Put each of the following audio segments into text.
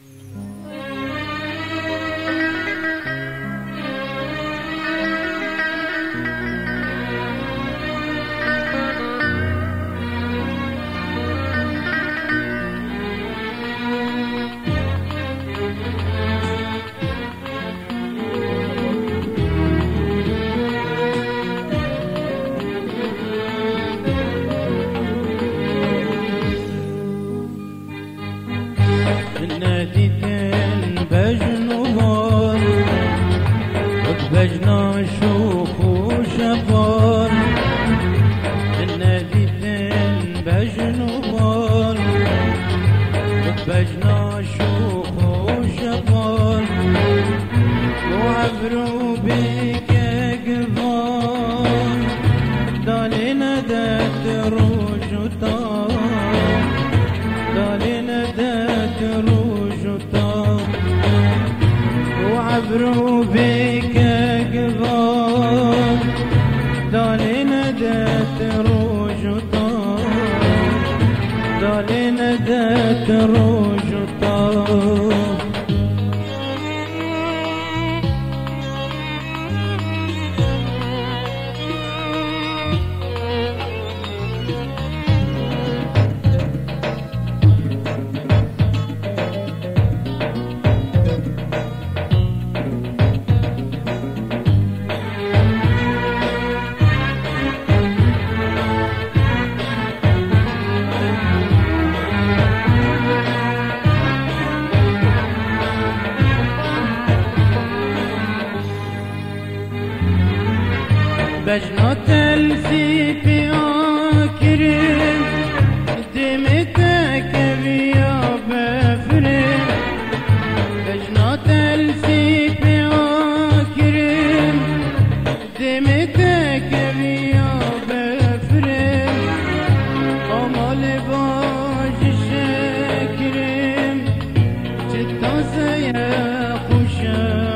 Mm. diken bejnu var Od bejna şuhu şevar Dinne diken bejnu var Od bejna şuhu şevar Muhabru ندت روج دول دول ندت روج لجنة تلفي في أكرم دمتك يا بفرم لجنة تلفي في أكرم دمتك يا بفرم أمال باج شكرم تتاسي يا خشم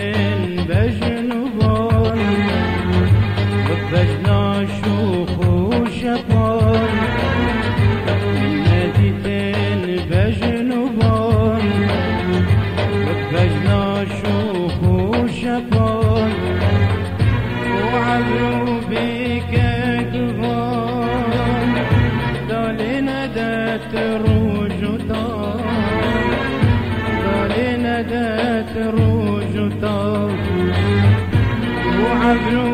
Invasion. وعبر